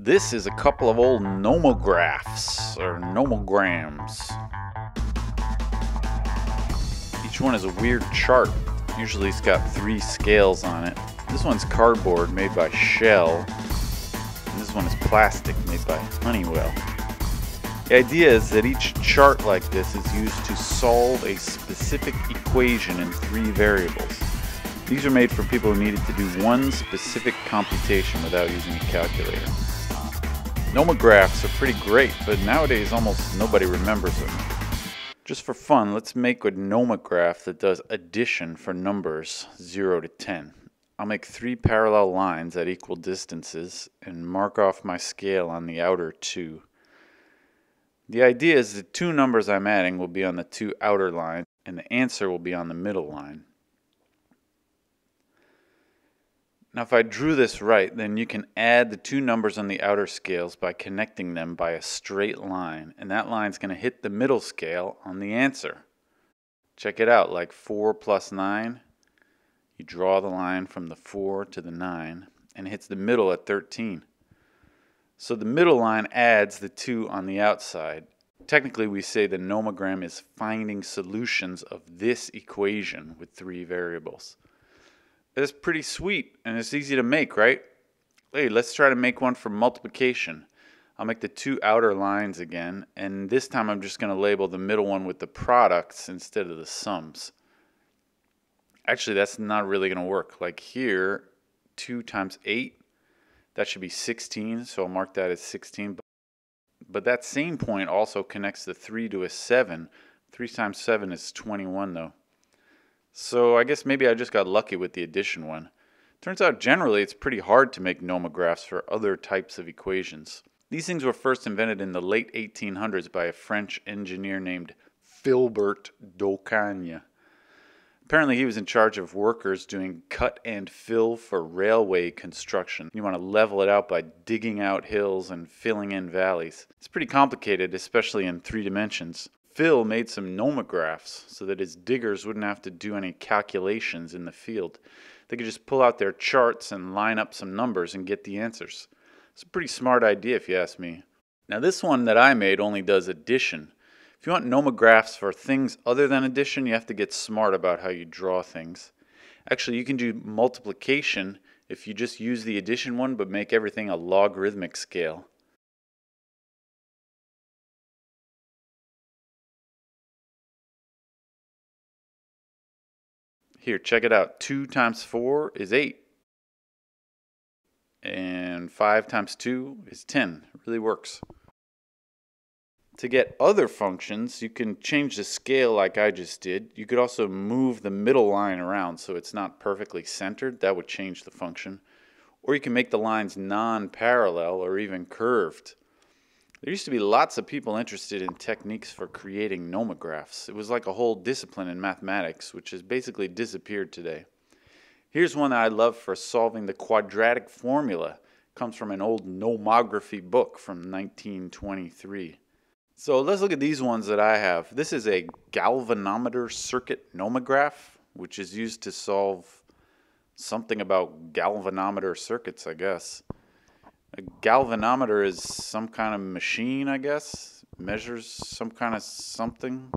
This is a couple of old nomographs, or nomograms. Each one is a weird chart. Usually it's got three scales on it. This one's cardboard made by Shell. And this one is plastic made by Honeywell. The idea is that each chart like this is used to solve a specific equation in three variables. These are made for people who needed to do one specific computation without using a calculator. Nomographs are pretty great, but nowadays almost nobody remembers them. Just for fun, let's make a nomograph that does addition for numbers 0 to 10. I'll make three parallel lines at equal distances and mark off my scale on the outer two. The idea is the two numbers I'm adding will be on the two outer lines and the answer will be on the middle line. Now if I drew this right, then you can add the two numbers on the outer scales by connecting them by a straight line, and that line's going to hit the middle scale on the answer. Check it out, like 4 plus 9, you draw the line from the 4 to the 9, and it hits the middle at 13. So the middle line adds the 2 on the outside. Technically, we say the nomogram is finding solutions of this equation with three variables. It's pretty sweet and it's easy to make, right? Hey, let's try to make one for multiplication. I'll make the two outer lines again, and this time I'm just going to label the middle one with the products instead of the sums. Actually, that's not really going to work. Like here, 2 times 8 that should be 16, so I'll mark that as 16. But that same point also connects the 3 to a 7. 3 times 7 is 21 though. So I guess maybe I just got lucky with the addition one. Turns out generally it's pretty hard to make nomographs for other types of equations. These things were first invented in the late 1800s by a French engineer named Philibert d'Ocagne. Apparently, he was in charge of workers doing cut and fill for railway construction. You want to level it out by digging out hills and filling in valleys. It's pretty complicated, especially in three dimensions. Phil made some nomographs so that his diggers wouldn't have to do any calculations in the field. They could just pull out their charts and line up some numbers and get the answers. It's a pretty smart idea if you ask me. Now, this one that I made only does addition. If you want nomographs for things other than addition, you have to get smart about how you draw things. Actually, you can do multiplication if you just use the addition one but make everything a logarithmic scale. Here, check it out. 2 times 4 is 8. And 5 times 2 is 10. It really works. To get other functions, you can change the scale like I just did. You could also move the middle line around so it's not perfectly centered. That would change the function. Or you can make the lines non-parallel or even curved. There used to be lots of people interested in techniques for creating nomographs. It was like a whole discipline in mathematics, which has basically disappeared today. Here's one that I love for solving the quadratic formula. It comes from an old nomography book from 1923. So let's look at these ones that I have. This is a galvanometer circuit nomograph, which is used to solve something about galvanometer circuits, I guess. A galvanometer is some kind of machine, I guess. Measures some kind of something.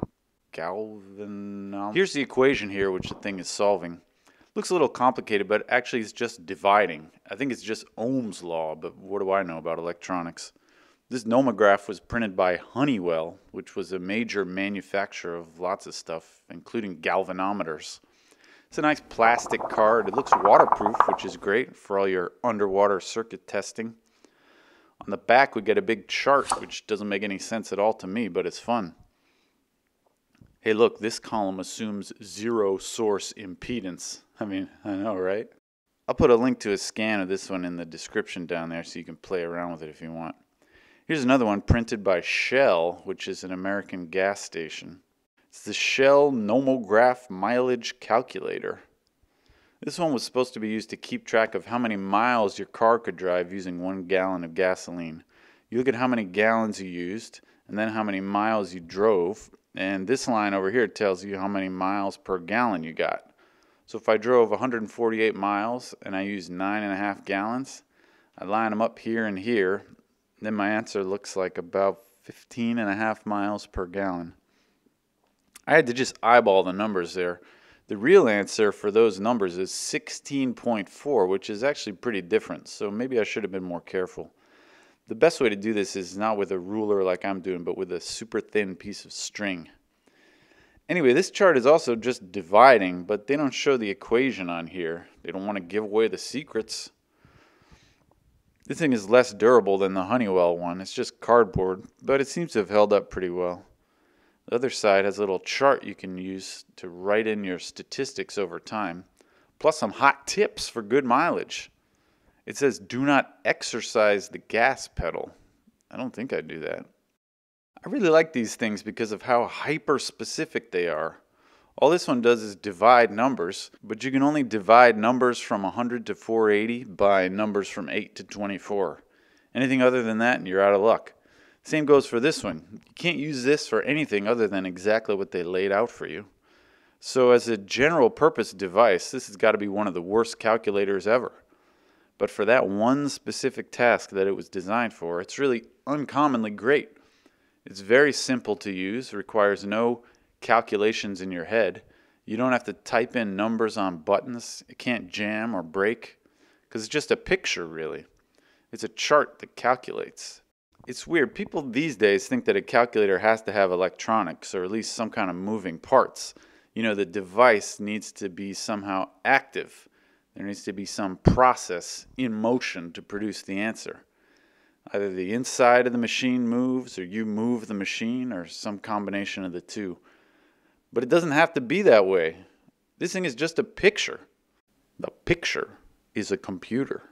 Galvanometer. Here's the equation here, which the thing is solving. Looks a little complicated, but actually it's just dividing. I think it's just Ohm's law, but what do I know about electronics? This nomograph was printed by Honeywell, which was a major manufacturer of lots of stuff, including galvanometers. It's a nice plastic card. It looks waterproof, which is great for all your underwater circuit testing. On the back, we get a big chart, which doesn't make any sense at all to me, but it's fun. Hey, look, this column assumes zero source impedance. I mean, I know, right? I'll put a link to a scan of this one in the description down there so you can play around with it if you want. Here's another one printed by Shell, which is an American gas station. It's the Shell Nomograph Mileage Calculator. This one was supposed to be used to keep track of how many miles your car could drive using one gallon of gasoline. You look at how many gallons you used, and then how many miles you drove, and this line over here tells you how many miles per gallon you got. So if I drove 148 miles and I used nine and a half gallons, I line them up here and here. Then my answer looks like about 15 and a half miles per gallon. I had to just eyeball the numbers there. The real answer for those numbers is 16.4, which is actually pretty different, so maybe I should have been more careful. The best way to do this is not with a ruler like I'm doing, but with a super thin piece of string. Anyway, this chart is also just dividing, but they don't show the equation on here. They don't want to give away the secrets. This thing is less durable than the Honeywell one. It's just cardboard, but it seems to have held up pretty well. The other side has a little chart you can use to write in your statistics over time, plus some hot tips for good mileage. It says, do not exercise the gas pedal. I don't think I'd do that. I really like these things because of how hyper specific they are. All this one does is divide numbers, but you can only divide numbers from 100 to 480 by numbers from 8 to 24. Anything other than that, and you're out of luck. Same goes for this one. You can't use this for anything other than exactly what they laid out for you. So as a general purpose device, this has got to be one of the worst calculators ever. But for that one specific task that it was designed for, it's really uncommonly great. It's very simple to use, requires no calculations in your head. You don't have to type in numbers on buttons. It can't jam or break because it's just a picture, really. It's a chart that calculates. It's weird. People these days think that a calculator has to have electronics or at least some kind of moving parts. You know, the device needs to be somehow active. There needs to be some process in motion to produce the answer. Either the inside of the machine moves, or you move the machine, or some combination of the two. But it doesn't have to be that way. This thing is just a picture. The picture is a computer.